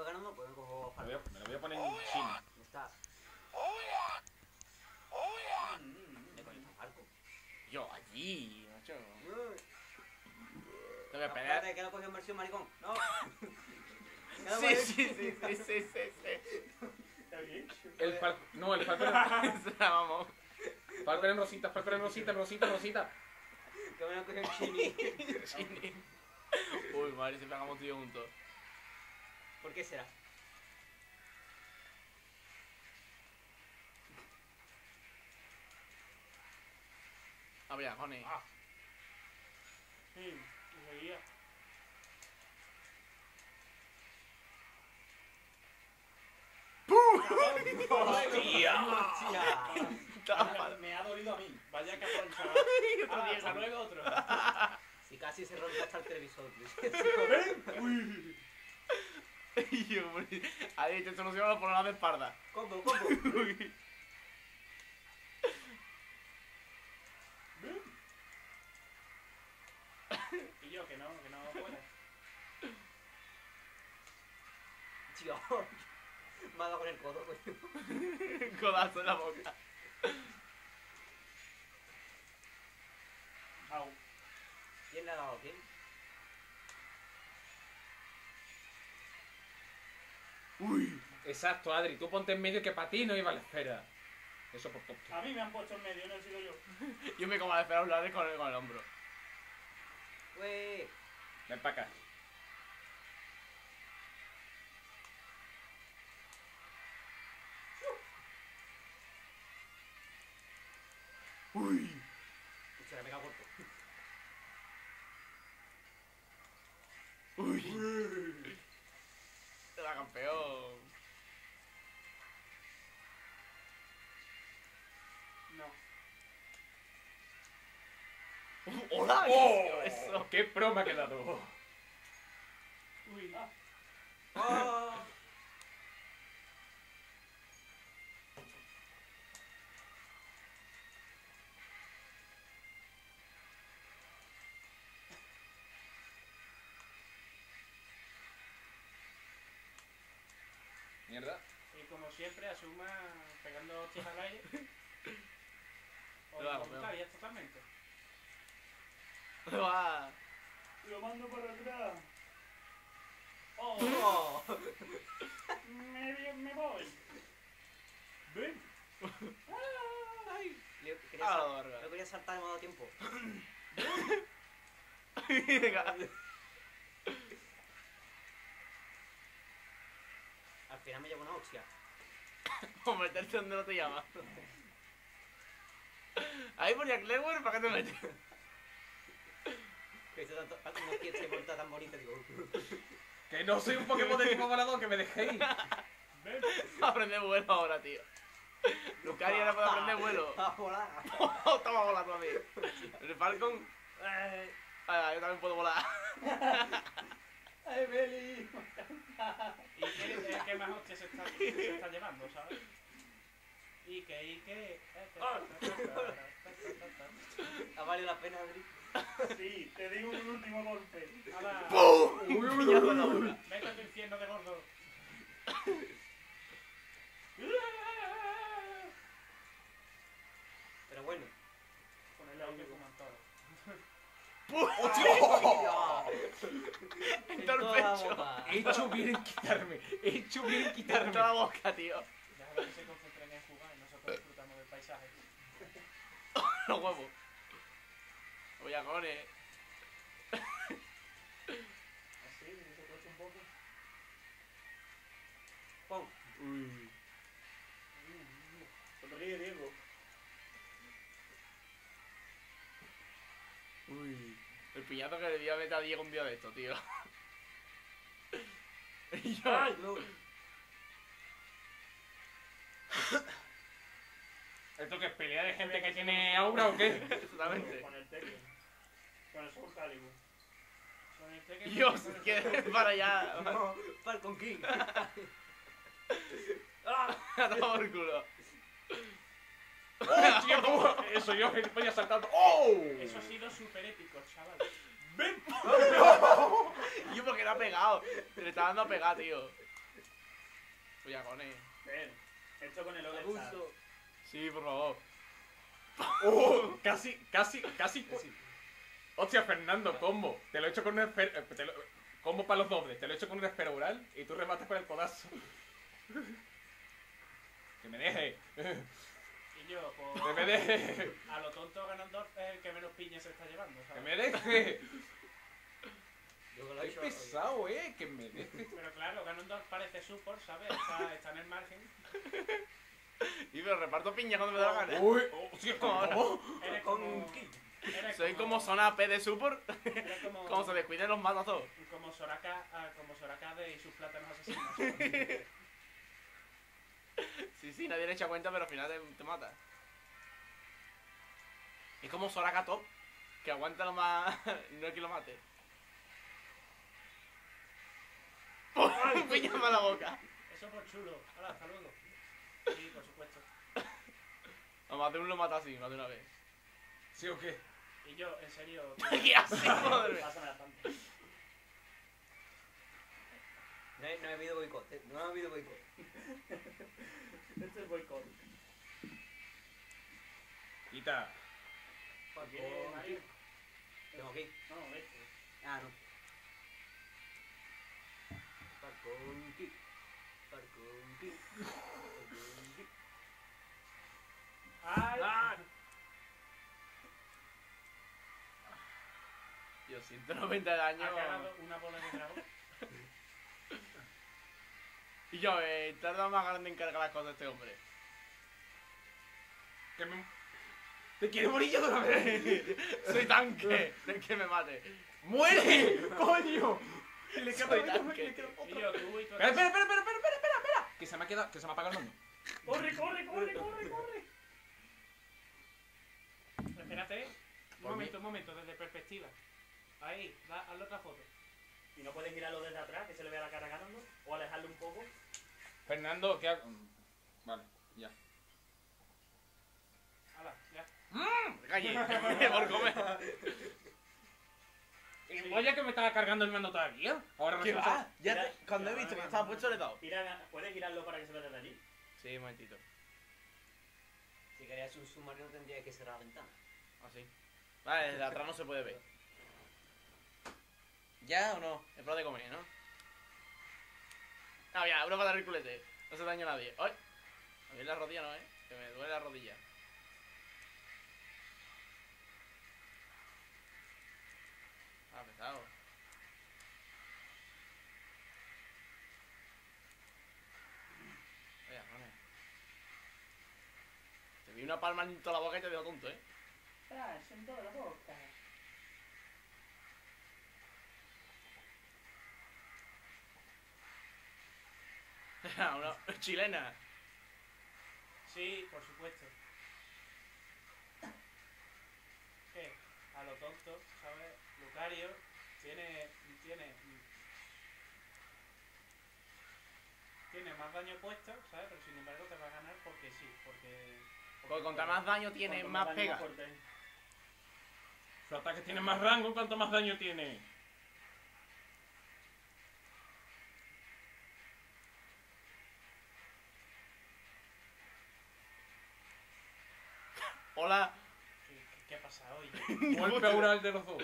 ganando, pues me cojo Me lo voy a- me lo voy a poner en chino. Ya está. Mm, ¿Qué coño está Falcon? Yo, allí, macho. Que No, pelear. espérate, que lo cogió en versión maricón. No. Sí, sí, sí, sí, sí, sí, sí. Está bien. El fal... No, el la vamos. En rosita, Falcon en rosita, rosita, rosita. Que me lo cogió en chini. Chini. Uy, madre, siempre hagamos yo juntos. ¿Por qué será? A ver, cojones. Ah. Sí, y seguía. ¡Hostia! Hostia. Me, ha dolido a mí. Vaya que Ah, día. hasta luego otro. Si casi se rompe hasta el televisor. Uy. Y yo, ha dicho solución por la de espalda. combo, combo. Y yo, que no, que no puede. Tío. Me ha dado con el codo, coño. Codazo en la boca. Exacto, Adri. Tú ponte en medio que para ti no iba a la espera. Eso por tonto. A mí me han puesto en medio, no he sido yo. Yo me como a esperar hablar con el, con el hombro. Wey. Ven para acá. Uy. Se la pega corto. Uy. La campeón. ¡Hola! ¡Oh! Eso. ¡Qué pro me ha quedado! Uy. Ah. Mierda. Y como siempre, asuma pegando hostias al aire. O Lo hago, involuntarias totalmente. Lo mando para atrás. Oh, ¡Oh! me, me voy. Ven. ¡Ay! Le quería, Ah, sal- verga. lo quería saltar me ha dado tiempo. Al final me llevo una hostia. O meterte donde no te llama. Ahí ponía Clever, ¿para qué te metes? Que hizo tanto, una fiesta y vuelta tan bonita, digo. Que no soy un Pokémon de tipo volador, que me dejéis. Ven. Aprende vuelo ahora, tío. Lucaria ahora puede aprender vuelo. ¡A volar! Oh, toma volando a mí. El Falcon. Eh, ah, yo también puedo volar. ¡Ay, Beli! ¿Y qué, eh, qué más hostias se está, se está llevando, sabes? Y que, y que. ¿Ha valido la pena, Adri? Sí, te digo un último golpe. Ala, Un piñazo en la boca. vete a tu infierno de gordo. Pero bueno. Con el aire como en todo. El pecho. hecho bien en quitarme. He hecho bien en En quitarme. toda la boca, tío. Déjalo que se concentren en jugar y nosotros disfrutamos del paisaje. Los huevos. Oye, cojones. Así, que se cuesta un poco. Pon. Uy. Sonríe, Diego. Uy. El piñazo que le dio a meter a Diego un día de esto, tío. ¡Ay, no! ¿Esto que es pelea de gente que tiene aura o qué? Exactamente. Con el Soul Calibur. Con Tekken. Para allá. No, Falcon King. A tomar por culo. ¡Hostia, cómo! Eso yo voy a saltando. ¡Oh! Eso ha sido súper épico, chaval. Yo porque no ha pegado. Le está dando a pegar, tío. Cojones. Ven, esto con el. Abuso. Sí, por favor. ¡Oh! Casi, casi, casi. Hostia, Fernando, combo. Te lo he hecho con un esper... eh, te lo- Combo para los dobles. Te lo he hecho con un espero oral y tú rematas con el codazo. Que me deje. Y yo, Que pues, me deje. a lo tonto Ganondorf es el que menos piñas se está llevando, Que ¿sabes? me deje. Yo que lo he Qué pesado, eh. Que me deje. Pero claro, Ganondorf parece support, ¿sabes? Está, está en el margen. Y pero reparto piña cuando me da la gana. Uy, hostia, ¿cómo? Eres Con como... Soy como zona P de support. Eres como... Como se descuiden los mato a todos. Como Soraka, ah, como Soraka de y sus plátanos asesinos. Sí, sí, nadie le echa cuenta, pero al final te, te mata. Es como Soraka Top, que aguanta lo más. no es que lo mate. Piña para la boca. Eso por chulo. Hola, hasta luego. Sí, por supuesto. A más de uno lo mata así, más de una vez. ¿Sí o qué? Y yo, en serio... ¿Qué hace, joder? Pásame la pantalla. No, he- no ha habido boicot. eh, No ha habido boicot. Este es boicot. Quita. ¿Quieres, Mario? Tengo que ir. No, este. Ah, no. Parconqui. Parconqui. Parconqui. ¡Ay! Ah. Yo 190 de daño. Ha cagado una bola de dragón. Y yo, eh, tarda más grande en cargar las cosas este hombre. Que me... ¿Te quieres morir ya de una vez? Soy tanque, del que me mate. ¡Muere! ¡Coño! Y le queda tanque. le queda otro. Y yo, tú y tú. Espera, espera, espera, espera, espera, espera, espera, espera. Que se me ha quedado, que se me ha apagado el mando. ¡Corre, corre, corre, corre, corre! Espérate. Un momento, un momento, desde perspectiva. Ahí, da, hazle otra foto. Y no puedes girarlo desde atrás, que se le vea la cara ganando, o alejarlo un poco. Fernando, ¿qué hago? Mm, Vale, ya. Hala, ya. Calle, por comer. ¿Y vaya que me estaba cargando el mando todavía? Ahora ¿Qué va? Ya Mira, te- cuando he visto que estaba puesto le he dado. Mira, ¿puedes girarlo para que se vea desde allí? Sí, un momentito. Si querías un submarino tendría que cerrar la ventana. Así. Vale, desde atrás no se puede ver. ¿Ya o no? Es para de comer, ¿no? Ah, ya, uno para dar el culete. No se daña a nadie. ¡Ay! A mí la rodilla no, ¿eh? Que me duele la rodilla. Ah, pesado. Vaya, joder. Te vi una palma en toda la boca y te dejo tonto, ¿eh? Ah, en toda la boca. Una chilena. Sí, por supuesto. ¿Qué? A lo tonto, ¿sabes? Lucario tiene. tiene. Tiene más daño puesto, ¿sabes? Pero sin embargo te va a ganar porque sí, porque. Porque contra más daño tiene, más daño, pega. Su ataque tiene más rango cuanto más daño tiene. Hola. ¿Qué, ha pasado hoy? Golpe oral de los dos.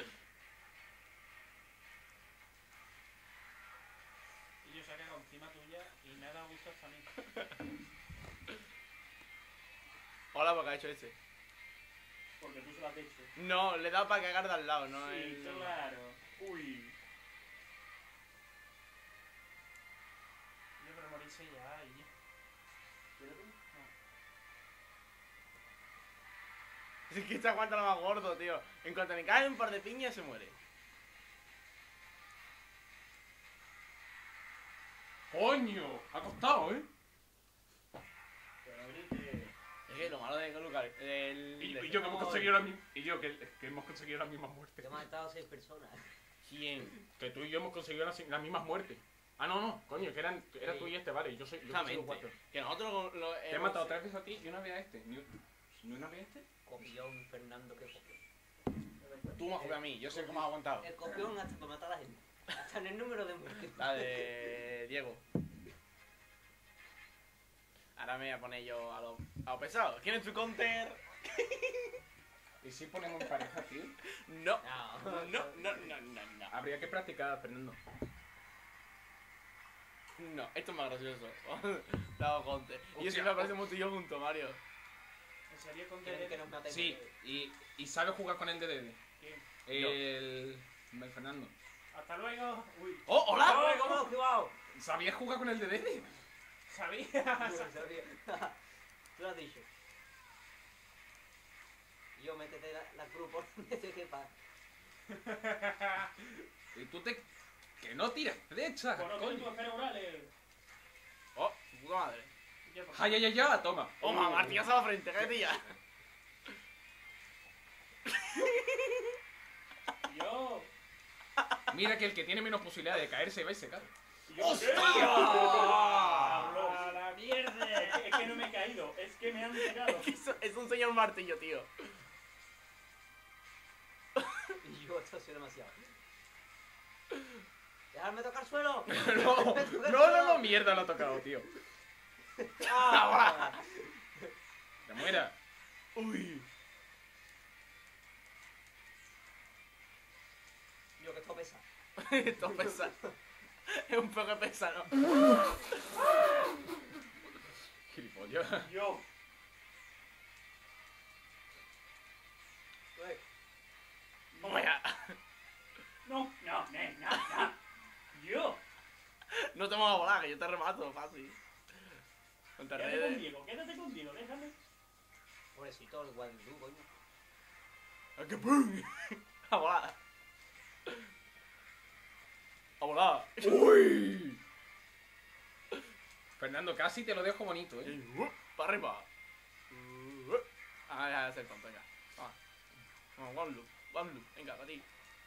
Y yo se ha quedado encima tuya y me ha dado gusto hasta a mí. Hola, porque ha hecho ese. Porque tú se lo has dicho. No, le he dado para cagar de al lado, no Sí, el- claro. Uy. Yo pero morirse ya Es que este aguanta lo más gordo, tío. En cuanto me cae un par de piñas, se muere. ¡Coño! Ha costado, ¿eh? Es que lo malo de Lucar. El... Y, y yo que hemos conseguido la misma. Y yo que, que hemos conseguido la misma muerte. Te hemos matado a seis personas. ¿Quién? Que tú y yo hemos conseguido las, las mismas muertes. Ah, no, no, coño, que eran, era Sí. tú y este, vale. Yo soy. Yo Exactamente. cuatro. Que nosotros lo, lo Te he matado tres veces a ti y una vez a este. Ni, ni una este. Copión, Fernando, que copión. Tú me has copiado a mí, yo sé cómo has aguantado. El copión hasta para matar a la gente. Hasta en el número de muertes. La de Diego. ahora me voy a poner yo a lo, a lo pesado. ¿Quién es tu counter? ¿Y si ponemos en pareja, tío? No. No. No, no, no, no, no. Habría que practicar, Fernando. No, esto es más gracioso. Te hago counter. Y eso me parece oh. muy tuyo junto, Mario. ¿En serio con Quieren que nos matemos. Sí, y, y sabe jugar con el DDD. ¿Quién? El... el Fernando. Hasta luego. Uy. ¡Oh, ¡Hasta hola! luego! ¡Vamos, cuidado! ¿Sabías jugar con el DDD? ¿Sabías? No sabía. Tú lo has dicho. Yo métete la, la cruz por donde te quepa. Y tú te... Que no tires flechas, Con otro coño. tipo de ferorales. ¡Oh, madre! ¡Ay, ay, ay, ya! Toma. ¡Toma, martillazo a la frente! ¡Cállate ya! Yo. Mira que el que tiene menos posibilidad de caerse va y se cae. ¡Hostia! ¡Cabros! ¡A la mierda! Es que, no me he caído, es que me han tirado. Es, es un señor martillo, tío. Y yo, esto ha sido demasiado. ¡Dejadme tocar suelo! No, no, no, no, mierda lo ha tocado, tío. ¡Ah! Que muera. Uy. Yo, que esto pesa. Esto pesa. Es un poco pesado. Gilipollas. Yo. Toma ya. No, no, no, no, no. Yo. No te vamos a volar, que yo te remato fácil. Con Quédate redes. conmigo, quédate conmigo, déjame. Pobrecito, que tú, coño. ¡A que pum! A volar. A volar. ¡Uy! Fernando, casi te lo dejo bonito, Y, ¿eh? uh, para arriba. Uh, ah, ya, ya sé el tonto, venga. Toma. Toma, one loop, one loop. Venga, para ti.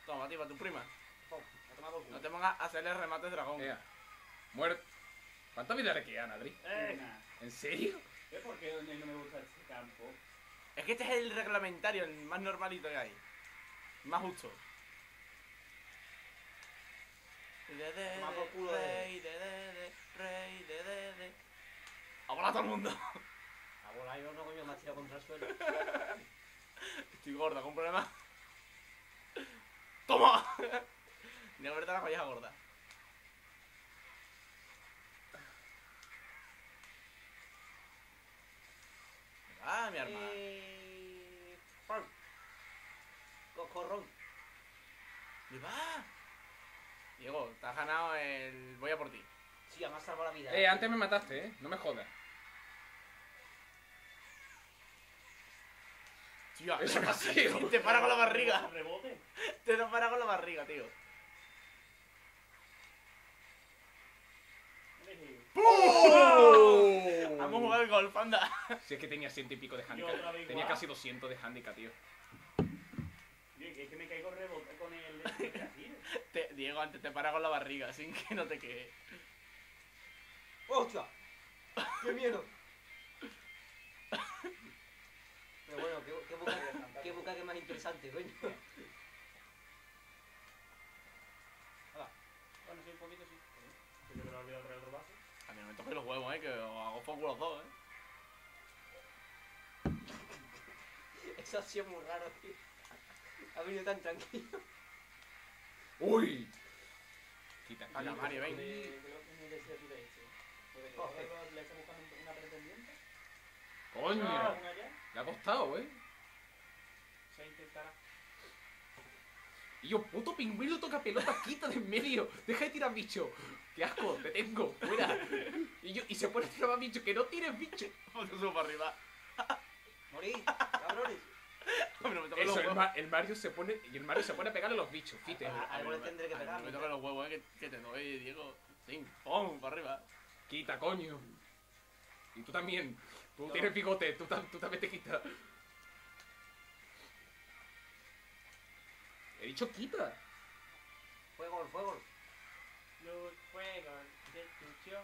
Toma, para ti, para tu prima. Culo. No te pongas a hacerle remates dragón. Ea. Muerto. ¿Cuánta vida le quedan, Adri? Venga. ¿En serio? ¿Ves por qué no me gusta este campo? Es que este es el reglamentario, el más normalito que hay. Más justo. De, de, Toma por culo rey, de, de, de, rey, de, de, de. A volar todo el mundo. A volar yo no, coño, me has tirado contra el suelo. Estoy gorda, con problemas. ¡Toma! Ni a verte la colleja gorda. Ah, mi arma. Eh... Cocorrón. ¡Me va! Diego, te has ganado el. Voy a por ti. Sí, me has salvado la vida. Eh, antes me mataste, ¿eh? No me jodas. Tío, Eso no ha sido. Te para con la barriga. Rebote. Te lo para con la barriga, tío. Elegí. Vamos a jugar al golf, anda. Si es que tenía ciento y pico de handicap. Tenía casi 200 de handicap, tío. Es que me caigo rebote con el. este Diego, antes te para con la barriga, sin que no te quejes. ¡Hostia! ¡Qué miedo! Pero bueno, qué, qué boca, qué boca que más interesante, coño. Bueno, sí, un poquito sí. Yo me lo he olvidado traer otro vaso. A mí no me toques los huevos, eh, que os hago poco los dos, eh. Eso ha sido muy raro, tío. Ha venido tan tranquilo. ¡Uy! Quita. Venga, Mario, ven. ¿Qué es lo que me decía tú de esto? Porque luego le está buscando una pretendiente. ¡Coño! Ah. Le ha costado, ¿eh? Se intentará. Y yo, puto pingüino toca pelota, quita de en medio. Deja de tirar bicho. ¡Qué asco! ¡Te tengo! ¡Fuera! Y yo, y se pone a tirar más bicho. ¡Que no tires bicho! Porque subo para arriba. Morí, cabrones. No me toques los Eso, el, huevos. Ma- el Mario se pone. Y el Mario se pone a pegarle a los bichos, fíjate. Ah, A mí algo no le me- tendré que a mí pegar, No me toques los huevos, eh, que, que te doy, Diego. Sí, pum, para arriba. Quita, coño. Y tú también. Tú No. tienes bigote, tú, tú también te quitas. He dicho quita. Fuego, fuego. Luz, fuego, destrucción.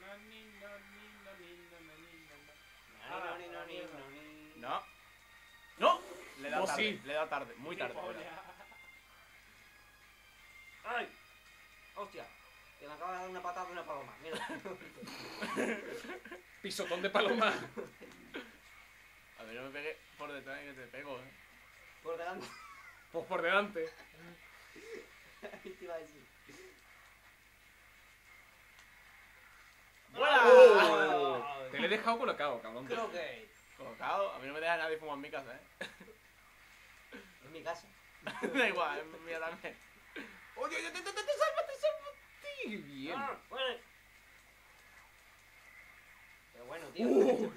No, ni, no, ni, no, ni, no, no, ni, no, no. No, ni, no, ni, no, ni. No. ¡No! Le da No, tarde, sí. le da tarde, muy tarde. ¡Ay! ¡Hostia! Que me acaba de dar una patada de una paloma. Mira. Pisotón de paloma. A ver, no me pegué por detrás que te pego, eh. Por delante. Pues por delante. Ahí te iba a decir. ¡Buena! Oh. Te lo he dejado colocado, cabrón. Creo que Colocado, a mí no me deja nadie fumar en mi casa, eh. en mi casa. da igual, es mía también. Oye, oye, te, te, te, te, sálvate, sálvate. Bien. Ah, bueno. Pero bueno, tío. Uh.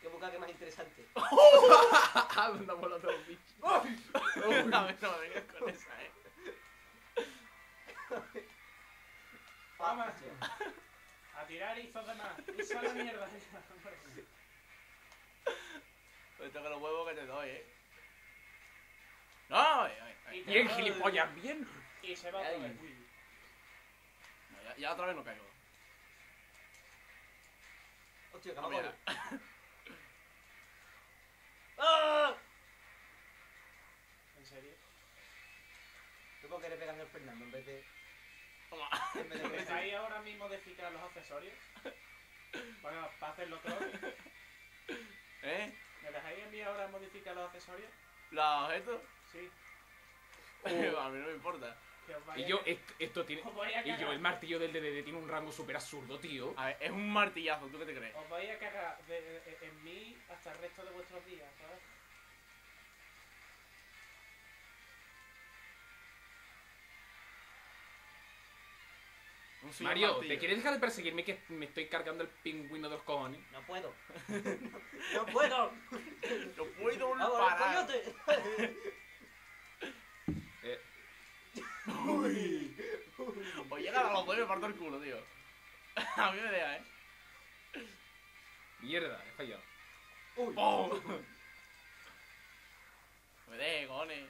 Qué boca que más interesante. Anda volando los bichos. a mí no me vengas con esa, eh. Vamos. tío. A tirar hizos de más. Hizo la mierda. Pues toca los huevos que te doy, eh. No. Y doy- gilipollas, bien. Y se va otra vez. No, ya, ya otra vez no caigo. Hostia, que No, acuerdo. ¡Ah! ¿En serio? Tú por querer pegarme al Fernando en vez de. Toma. En vez de ¿Me dejáis ahora mismo descifrar los accesorios? Bueno, para hacerlo todo. ¿Eh? ¿Me dejáis a mí ahora modificar los accesorios? ¿Los objetos? Sí. a mí no me importa. Y yo, esto, esto tiene. A Y yo, el martillo del DDD tiene un rango súper absurdo, tío. A ver, es un martillazo, ¿tú qué te crees? Os vais a cagar de- de- en mí hasta el resto de vuestros días, ¿sabes? Un Mario, martillo. ¿te quieres dejar de perseguirme que me estoy cargando el pingüino de los cojones? No puedo. no puedo. No puedo Vamos, parar. coyote. Eh, O llegan a los dos y me parto el culo, tío. A mí me deja, ¿eh? mierda, he fallado. Uy. ¡Pum! Me deje, cojones.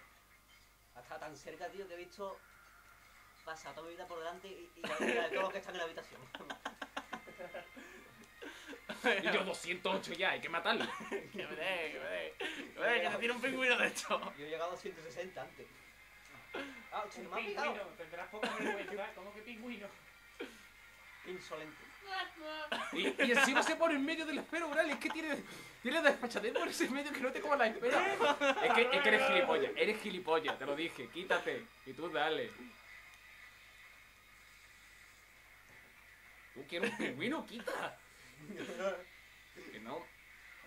Ha estado tan cerca, tío, que he visto pasar toda mi vida por delante y, y la vida de todos los que están en la habitación. Y yo 208 ya, hay que matarlo. Que me deje, que me deje. Que me que te tire un pingüino de hecho. Yo he llegado a 160 antes. Ah, Un me ha picado. pingüino, tendrás poca vergüenza, ¿cómo que pingüino? Insolente. Y, y encima se pone en medio de la esfera oral. Es que tiene, tiene despachadez por ese medio que no te coma la espera. Es que, es que eres gilipollas, eres gilipollas, te lo dije. Quítate. Y tú dale. ¿Tú quieres un pingüino? Quita. Que no.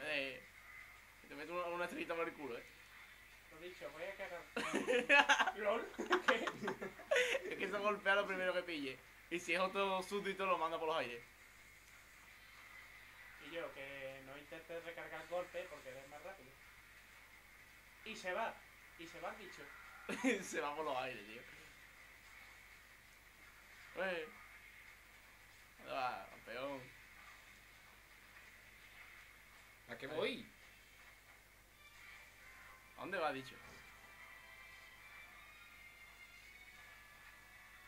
Que te meto una, una estrellita por el culo, ¿eh? Lo dicho, voy a cagar. ¿Lol? ¿Qué? Es que eso golpea lo primero que pille. Y si es otro súbdito, lo manda por los aires. Y yo, que no intentes recargar golpes porque eres más rápido. Y se va. Y se va el bicho. Se va por los aires, tío. Pues. ¿Dónde va, campeón? ¿A qué voy? ¿A dónde va, dicho?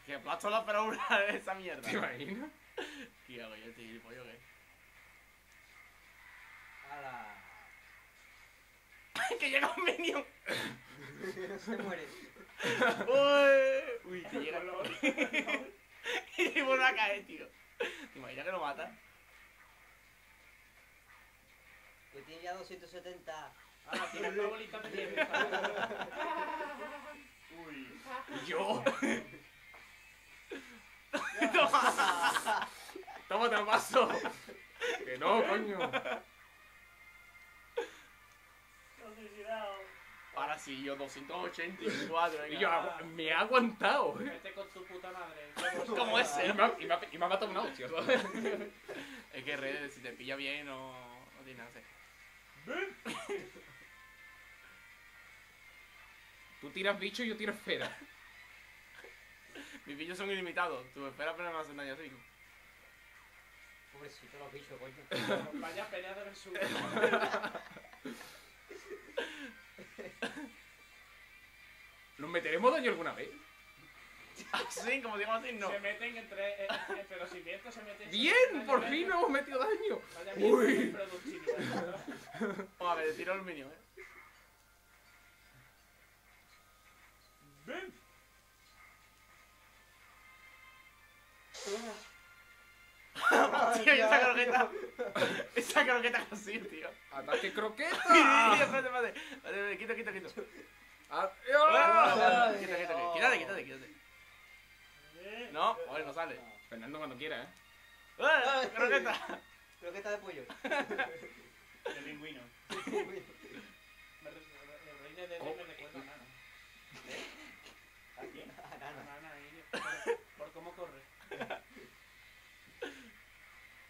Que aplasto la peroura de esa mierda. ¿Te imaginas? ¿Qué hago yo, tío? ¿Pollo qué? ¡Hala! ¡Que llega un minion! Se muere. ¡Uy! Uy, te llega. Lol. y vuelve a caer, tío. ¿Te imaginas que lo mata? Que tiene ya 270. Ahora tira una bolita de nieve. Uy. ¿Y yo? Toma. Toma, te lo paso. Que no, coño. Ahora sí, yo 284. Y yo me he aguantado. Vete con tu puta madre. ¿Cómo es Y me, ha- y me ha- y me ha matado hostia, ¿sabes? Es que Red, si te pilla bien, no, no tiene nada que hacer. Tú tiras bicho y yo tiro esfera. Mis pillos son ilimitados. Tú esperas, pero no hacen daño así. Pobrecito los bichos, coño. Vaya pelea de Versus. ¿Nos meteremos daño alguna vez? Así, como digo así, no. Se meten entre, eh, entre los cimientos, se meten. ¡Bien! ¡Por fin no hemos metido daño! Vaya Uy. bien productividad. Vamos a ver, tiro el minion, eh. croqueta. Esa croqueta así, tío. ¡Ataque croqueta! espérate, espérate. Vale, Quita, quita, quita. Ay, Quita, quita, no. quítate, quítate, quítate. Eh, No, oye, no sale. Fernando cuando quiera, ¿eh? ¡Eh! ¡Croqueta! Croqueta de pollo. De pingüino. Me re- El rey de Dede Oh. me recuerda a Nana. ¿A quién? Ah, A nana. Nana ahí, por, por cómo corre.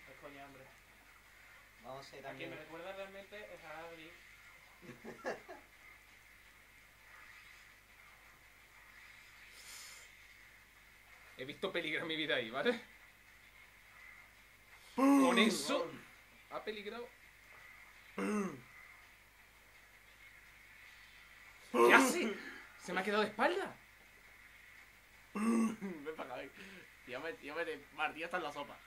Es coña, hombre. A ir A quien también. me recuerda realmente es a Adri. He visto peligrar mi vida ahí, ¿vale? Con eso ha peligrado. ¿Qué hace? ¿Se me ha quedado de espalda? Ven para acá, ven. Tíame, tíame martillo hasta en la sopa.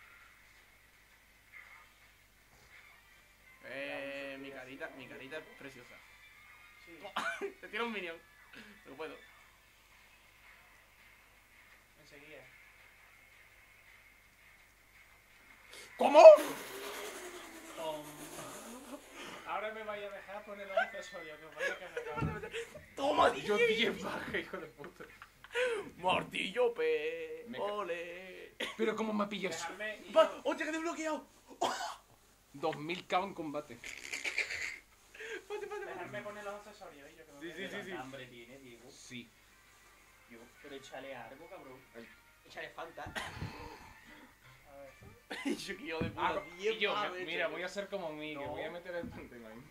Eh, mi carita, mi carita es preciosa. Sí, Te tiro un minion. No puedo. enseguida. ¿Cómo? Tom. Ahora me vaya a dejar poner los accesorios que os vaya a cagar. ¡Toma, Yo 10 bajas, hijo de puta. Martillo, pe. Me Ole. Pero ¿cómo me pillas? ¡Hostia, que te he bloqueado! 2000 k en combate. Espérate, espérate. Dejadme poner los accesorios. Yo que no Sí, veo. sí, sí, sí. hambre tiene, Diego? Sí. Yo, pero échale algo, cabrón. Échale Fanta. A ver. Yo, que hijo de Ah, puta. y yo, Ah, me- de mira, voy a hacer como Miguel, No. voy a meter el pantema ahí.